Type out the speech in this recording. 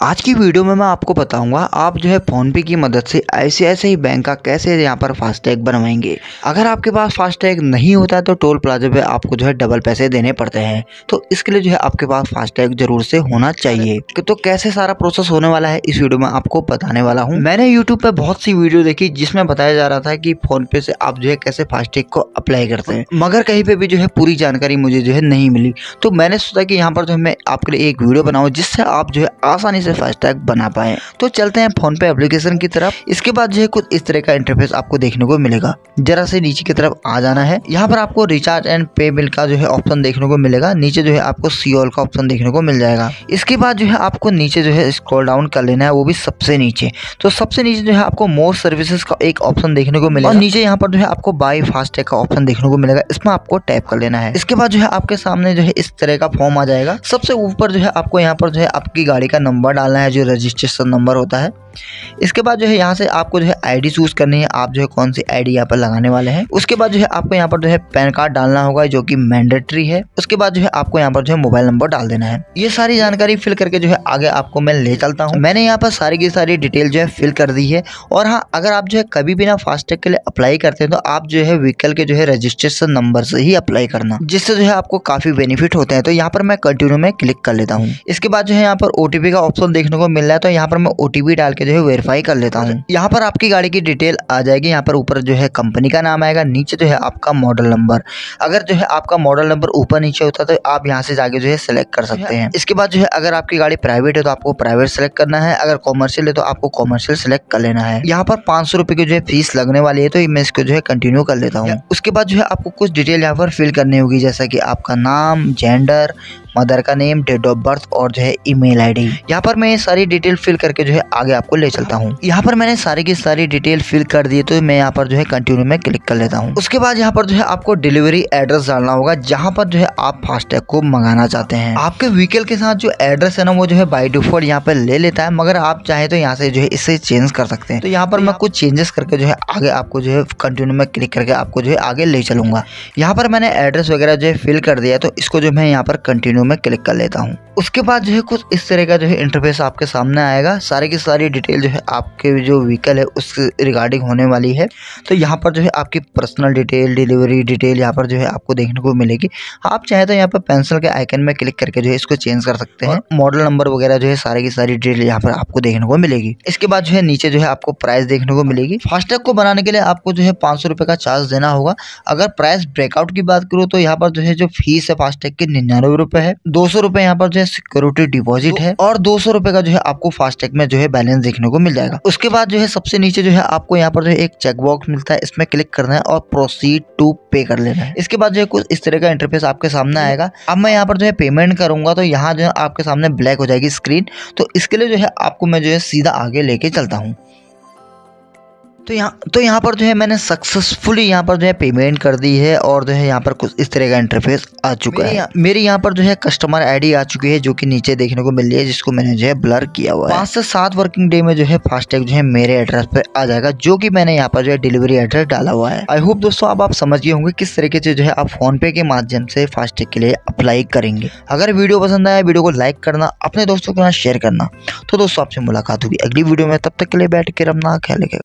आज की वीडियो में मैं आपको बताऊँगा, आप जो है फ़ोनपे की मदद से ऐसे ऐसे ही बैंक का कैसे यहाँ पर फास्टैग बनवाएँगे। अगर आपके पास फास्टैग नहीं होता तो टोल प्लाजा पे आपको जो है डबल पैसे देने पड़ते हैं। तो इसके लिए जो है आपके पास फास्टैग ज़रूर से होना चाहिए। तो कैसे सारा प्रोसेस होने वाला है, इस वीडियो में आपको बताने वाला हूँ। मैंने यूट्यूब पर बहुत सी वीडियो देखी, जिसमें बताया जा रहा था कि फ़ोनपे से आप जो है कैसे फास्टैग को अप्लाई करते हैं। मगर कहीं पे भी जो है पूरी जानकारी मुझे जो है नहीं मिली। तो मैंने सोचा कि यहाँ पर जो है मैं आपके लिए एक वीडियो बनाऊँ, जिससे आप जो है आसानी से से फास्टैग बना पाए। तो चलते हैं फ़ोन पे एप्लीकेशन की तरफ़। इसके बाद जो है, कुछ इस तरह का इंटरफेस आपको देखने को मिलेगा। जरा से नीचे की तरफ़ आ जाना है। यहाँ पर आपको रिचार्ज एंड पे बिल का जो है ऑप्शन देखने को मिलेगा। नीचे जो है आपको सीओल का ऑप्शन देखने को मिल जाएगा। इसके बाद जो है, आपको नीचे जो है स्क्रॉल डाउन कर लेना है। वो भी सबसे नीचे। तो सबसे नीचे जो है, आपको मोर सर्विसेज़ का एक ऑप्शन देखने को मिलेगा। और नीचे यहाँ पर जो है, आपको बाई फास्टैग का ऑप्शन देखने को मिलेगा। इसमें आपको टैप कर लेना है। इसके बाद जो है, आपके सामने जो है, इस तरह का फॉर्म आ जाएगा। सबसे ऊपर जो है, आपको यहाँ पर जो है, आपकी गाड़ी का नंबर डालना है जो रजिस्ट्रेशन नंबर होता है इसके बाद जो है यहाँ से आपको जो है आईडी चूज़ करनी है आप जो है कौन सी आईडी यहाँ पर लगाने वाले हैं उसके बाद जो है आपको यहाँ पर जो है पैन कार्ड डालना होगा जो कि मैंडेटरी है उसके बाद जो है आपको यहाँ पर जो है मोबाइल नंबर डाल देना है ये सारी जानकारी फिल करके जो है आगे आपको मैं ले चलता हूँ मैंने यहाँ पर सारी की सारी डिटेल जो है फिल कर दी है और हाँ अगर आप जो है कभी भी ना फास्टैग के लिए अप्लाई करते हैं तो आप जो है व्हीकल के जो है रजिस्ट्रेशन नंबर से ही अप्लाई करना जिससे जो है आपको काफ़ी बेनिफिट होते हैं तो यहाँ पर मैं कंटिन्यू में क्लिक कर लेता हूँ इसके बाद जो है यहाँ पर ओटीपी का ऑप्शन देखने को मिल रहा है तो यहाँ पर मैं ओटीपी डाल के जो है वेरीफाई कर लेता हूँ। यहाँ पर आपकी गाड़ी की डिटेल आ जाएगी। यहाँ पर ऊपर जो है कंपनी का नाम आएगा नीचे जो है आपका मॉडल नंबर अगर जो है आपका मॉडल नंबर ऊपर नीचे होता तो आप यहाँ से जाके जो है सिलेक्ट कर सकते हैं। इसके बाद जो है अगर आपकी गाड़ी प्राइवेट है तो आपको प्राइवेट सेलेक्ट करना है। अगर कॉमर्शियल है तो आपको कॉमर्शियल सेलेक्ट कर लेना है। यहाँ पर पाँच सौ की जो है फ़ीस लगने वाली है तो मैं इसको जो है कंटिन्यू कर लेता हूँ। उसके बाद जो है आपको कुछ डिटेल यहाँ पर फिल करनी होगी जैसा कि आपका नाम जेंडर मदर का नेम डेट ऑफ़ बर्थ और जो है ईमेल आईडी यहाँ पर मैं सारी डिटेल फिल करके जो है आगे आपको ले चलता हूँ यहाँ पर मैंने सारी की सारी डिटेल फिल कर दी तो मैं यहाँ पर जो है कंटिन्यू में क्लिक कर लेता हूँ उसके बाद यहाँ पर जो है आपको डिलीवरी एड्रेस डालना होगा जहाँ पर जो है आप फास्टैग को मंगाना चाहते हैं आपके व्हीकल के साथ जो एड्रेस है ना वो जो है बाई डिफ़ॉल्ट यहाँ पर ले लेता है मगर आप चाहे तो यहाँ से जो है इसे चेंज कर सकते हैं तो यहाँ पर मैं कुछ चेंजेस करके जो है आगे आपको जो है कंटिन्यू में क्लिक करके आपको जो है आगे ले चलूँगा यहाँ पर मैंने एड्रेस वगैरह जो है फिल कर दिया तो इसको जो मैं यहाँ पर कंटिन्यू में क्लिक कर लेता हूँ उसके बाद जो है कुछ इस तरह का जो है इंटरफेस आपके सामने आएगा सारी की सारी डिटेल जो है आपके जो व्हीकल है उस रिगार्डिंग होने वाली है तो यहाँ पर जो है आपकी पर्सनल डिटेल डिलीवरी डिटेल यहाँ पर जो है आपको देखने को मिलेगी आप चाहे तो यहाँ पर पेंसिल के आइकन में क्लिक करके जो है इसको चेंज कर सकते हैं मॉडल नंबर वगैरह जो है सारी की सारी डिटेल यहाँ पर आपको देखने को मिलेगी इसके बाद जो है नीचे जो है आपको प्राइस देखने को मिलेगी फास्टैग को बनाने के लिए आपको जो है पाँच सौ का चार्ज देना होगा अगर प्राइस ब्रेकआउट की बात करूँ तो यहाँ पर जो है जो फ़ीस है फास्टैग की निन्यानवे रुपए है दो सौ रुपए यहाँ पर जो है सिक्योरिटी डिपॉजिट है और दो सौ रुपए का जो है आपको फास्टैग में जो है बैलेंस देखने को मिल जाएगा उसके बाद जो है सबसे नीचे जो है आपको यहाँ पर जो है एक चेक बॉक्स मिलता है इसमें क्लिक करना है और प्रोसीड टू पे कर लेना है इसके बाद जो है कुछ इस तरह का इंटरफेस आपके सामने आएगा अब मैं यहाँ पर जो है पेमेंट करूँगा तो यहाँ जो है आपके सामने ब्लैक हो जाएगी स्क्रीन तो इसके लिए जो है आपको मैं जो है सीधा आगे लेके चलता हूँ तो यहाँ तो यहाँ पर जो है मैंने सक्सेसफुली यहाँ पर जो है पेमेंट कर दी है और जो है यहाँ पर कुछ इस तरह का इंटरफेस आ चुका है। मेरे यहाँ पर जो है कस्टमर आईडी आ चुकी है जो कि नीचे देखने को मिल रही है जिसको मैंने जो है ब्लर किया हुआ है। पाँच से सात वर्किंग डे में जो है फास्टैग जो है मेरे एड्रेस पर आ जाएगा जो कि मैंने यहाँ पर जो है डिलीवरी एड्रेस डाला हुआ है। आई होप दोस्तों अब आप समझ गए होंगे किस तरीके से जो है आप फ़ोन पे के माध्यम से फास्टैग के लिए अप्लाई करेंगे। अगर वीडियो पसंद आया वीडियो को लाइक करना अपने दोस्तों के साथ शेयर करना। तो दोस्तों आपसे मुलाकात होगी अगली वीडियो में तब तक के लिए बैठ कर रमना ख्याल